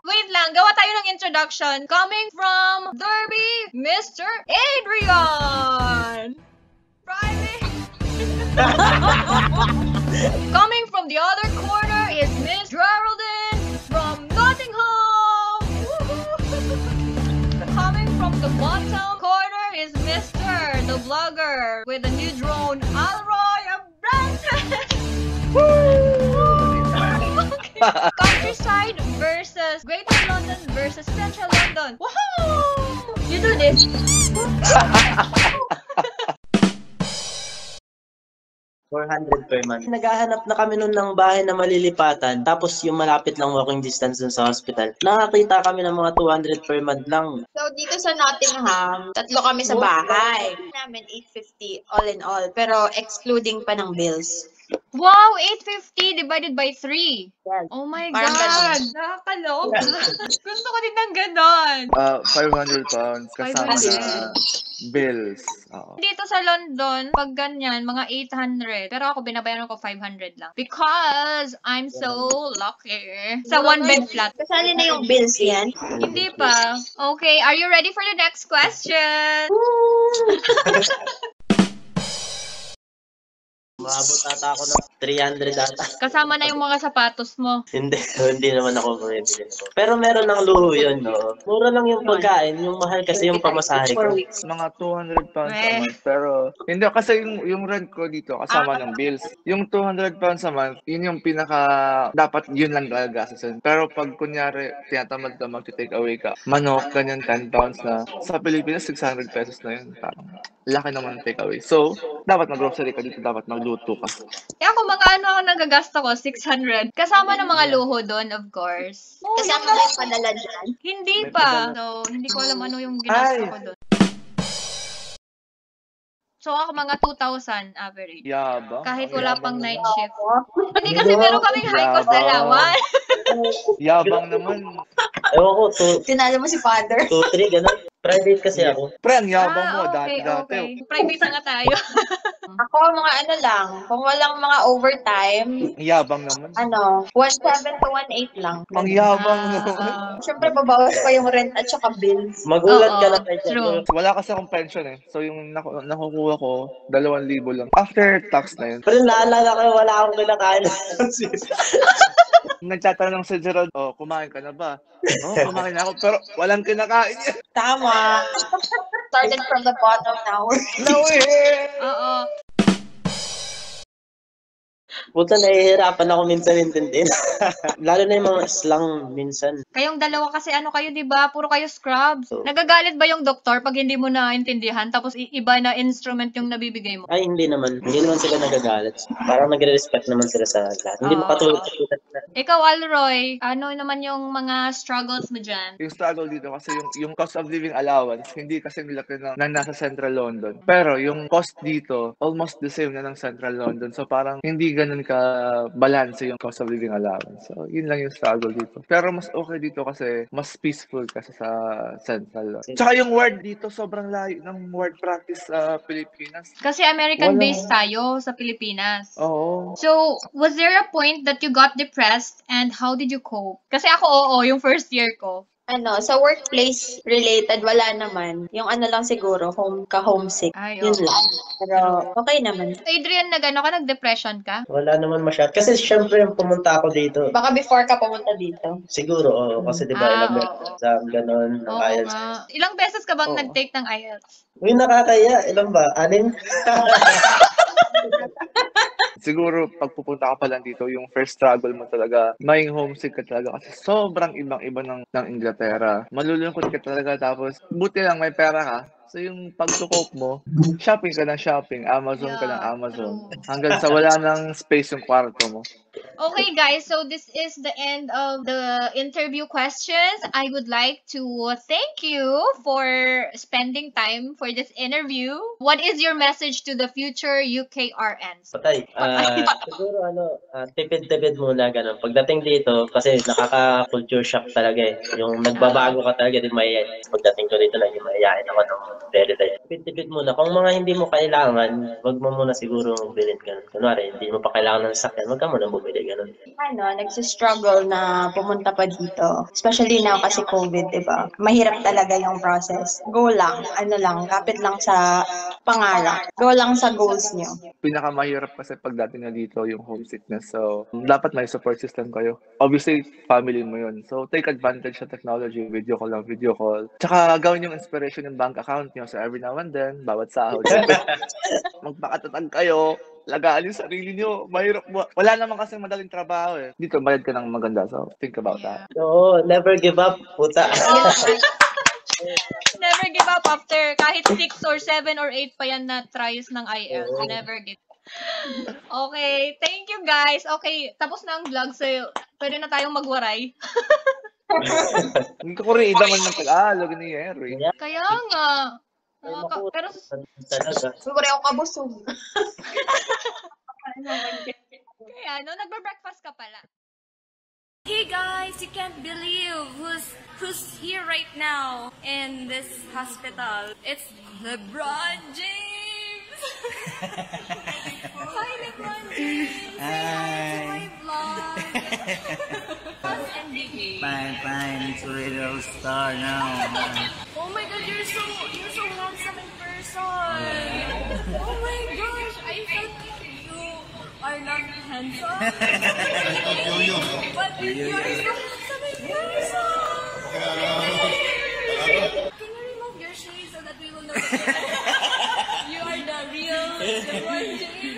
Wait lang, gawa tayo ng introduction. Coming from Derby, Mr. Adrian! Friday! Coming from the other corner is Miss Geraldine from Nottingham! Woohoo! Coming from the bottom corner is Mr. the vlogger with a new drone, Alroy of Branson! Countryside versus Greater London versus Central London. Woohoo! You do this. $400 per month. Naghahanap na kami nun ng bahay na malilipatan, tapos yung malapit lang walking distance dun sa hospital. Nakakita kami ng mga 200 per month lang. So, dito sa Nottingham, tatlo kami sa bahay. Namin 850 all in all, pero excluding pa ng bills. Wow, 850 divided by 3. Yes. Oh my Parang God! ganun. Gusto ko din ng ganon. Ah, 500 pounds kasama 500. na bills. Oo. Dito sa London, pag ganyan, mga 800. Pero ako, binabayaran ko 500 lang. Because I'm so lucky. Sa one bed flat. Kasali na yung bills yan. Hindi pa. Okay, are you ready for the next question? Maabot ata ako ng 300 ata. Kasama na yung mga sapatos mo. hindi, hindi naman ako bumibili. Pero meron ng luho yun, no? Mura lang yung pagkain, yung mahal kasi yung pamasahe ko. Mga 200 pounds Eh. a month. Pero, hindi kasi yung, yung rent ko dito kasama ng bills. Yung 200 pounds a month, yun yung pinaka, dapat yun lang gagastusin. Pero pag kunyari, tinatamad ka mag-take away ka, manok, ganyan 10 pounds na. Sa Pilipinas, 600 pesos na yun. Parang, laki naman ng take away. So, dapat mag-grocery ka dito, dapat magluto ka. Kaya ako, mga ano ako nagagasta ko, 600. Kasama ng mga luho doon, of course. Oh, Kasama na yung padala dyan. Hindi May pa. padala. So, hindi ko alam ano yung ginasta Ay! ko doon. So, ako mga 2,000 average. Yabang. Kahit wala yabang pang naman. night shift. Hindi kasi meron kaming high cost allowance. Yabang naman. Ewan ko, Tinalo mo si father. 2, 3, ganun. Private kasi ako. Pre, ang yabang mo. Ah, okay, Dati-dati. okay. Private na nga tayo. Ako, mga ano lang, kung walang mga overtime, Ang yabang naman. ano, 1.7 to 1.8 lang. Ang yabang Ah, naman. ah. Siyempre, babawas pa yung rent at saka bills. Magulat ka Oo, na kay true. Wala kasi akong pension eh. So yung naku- nakukuha ko, 2,000 lang. After tax na yun. Pero naalala ko, wala akong kinakain. Nagtatanong si Gerald, oh, kumain ka na ba? Oh, kumain na ako. Pero walang kinakain yan. Tama. Started from the bottom now. No way! Oo. Puta, nahihirapan ako minsan intindihin. Lalo na yung mga slang minsan. Kayong dalawa kasi ano kayo, di ba? Puro kayo scrubs. Oo. Nagagalit ba yung doktor pag hindi mo naintindihan tapos iba na instrument yung nabibigay mo? Ay, hindi naman. Hindi naman sila nagagalit. Parang nagre-respect naman sila sa lahat. Hindi sa tulad na. Ikaw, Alroy, ano naman yung mga struggles mo dyan? Yung struggle dito kasi yung, yung cost of living allowance, hindi kasi laki ng, ng nasa Central London. Pero yung cost dito, almost the same na ng Central London. So parang hindi ganun ka balance yung cost of living allowance. So yun lang yung struggle dito. Pero mas okay dito kasi mas peaceful kasi sa Central. Tsaka yung word dito, sobrang layo ng word practice sa Pilipinas. Kasi American-based tayo sa Pilipinas. Oo. So, was there a point that you got depressed and how did you cope? Kasi ako, oo, yung first year ko. Ano, sa workplace related, wala naman. Yung ano lang siguro, home ka homesick. Ay, Yun lang. Pero okay naman. Adrian, nag-ano ka, nag-depression ka? Wala naman masyad. Kasi syempre yung pumunta ako dito. Baka before ka pumunta dito. Siguro, oo. kasi di ba Ah, ilang beses sa ganun, ng Oo IELTS. nga. Ilang beses ka bang Oo. nag-take ng IELTS? Uy, nakakaya. Ilan ba? Anim? Siguro, pag pupunta ka pa lang dito, yung first struggle mo talaga, may homesick ka talaga kasi sobrang ibang-iba ng, ng Inglaterra. Malulungkot ka talaga tapos buti lang may pera ka. So yung pagtukok mo, shopping ka ng shopping, Amazon ka ng Yeah, Amazon. Hanggang sa wala ng space yung kwarto mo. Okay, guys, so this is the end of the interview questions. I would like to thank you for spending time for this interview. What is your message to the future UKRNs? Patay. Ah, siguro ano, ah, tipid-tipid muna ganun. Pagdating dito, kasi nakaka-culture shock talaga eh. Yung nagbabago ka talaga, di mayayain. Pagdating ko dito, naging mayayain ako ng very, very Tipid-tipid muna. Kung mga hindi mo kailangan, wag mo muna siguro bilhin ganun. Kunwari, hindi mo pa kailangan ng sakyan, wag ka muna bumili ganun. Ano, nagsistruggle na pumunta pa dito. Especially now kasi COVID, di ba? Mahirap talaga yung process. Go lang, ano lang, kapit lang sa pangarap. Go lang sa goals nyo. Pinakamahirap kasi pagdating na dito yung homesickness. So, dapat may support system kayo. Obviously, family mo yun. So, take advantage sa technology. Video call lang, video call. Tsaka gawin yung inspiration ng bank account nyo. So, every now and then, bawat sahod. Magpakatatag kayo. Lagaan yung sarili nyo. Mahirap mo. Wala naman kasi madaling trabaho eh. Dito, bayad ka ng maganda. So, think about that. Oo, never give up, puta. Never give up after kahit 6 or 7 or 8 pa yan na tries ng IELTS. Never give Okay, thank you guys. Okay, tapos na ang vlog so pwede na tayong magwaray. Hindi ko rin idaman ng Tagalog ni Henry. Kaya nga. Nakaka- pero Talaga. Siguro ako kabusog. kaya no, nagbe-breakfast ka pala. Hey guys, you can't believe who's who's here right now in this hospital. It's LeBron James. Hi LeBron James. Say hi to my vlog. Us and Vicky. Fine, fine. It's a little star now. Oh my god, you're so you're so handsome in person. Oh my gosh, I you are not handsome. But you're so handsome in person. Can you remove your shades so that we will know you are the real LeBron James?